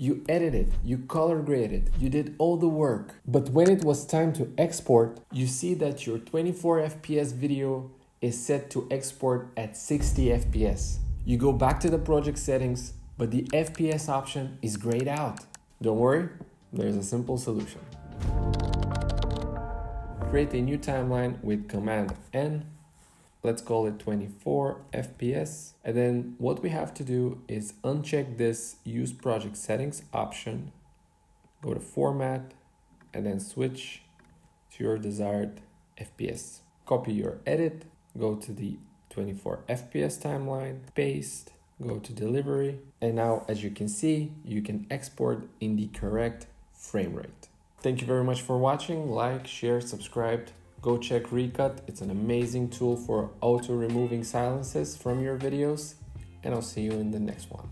You edited, it, you color graded, it, you did all the work. But when it was time to export, you see that your 24 FPS video is set to export at 60 FPS. You go back to the project settings, but the FPS option is grayed out. Don't worry, there's a simple solution. Create a new timeline with Command N let's call it 24 FPS. And then what we have to do is uncheck this use project settings option, go to format, and then switch to your desired FPS. Copy your edit, go to the 24 FPS timeline, paste, go to delivery. And now, as you can see, you can export in the correct frame rate. Thank you very much for watching. Like, share, subscribe go check Recut. It's an amazing tool for auto removing silences from your videos, and I'll see you in the next one.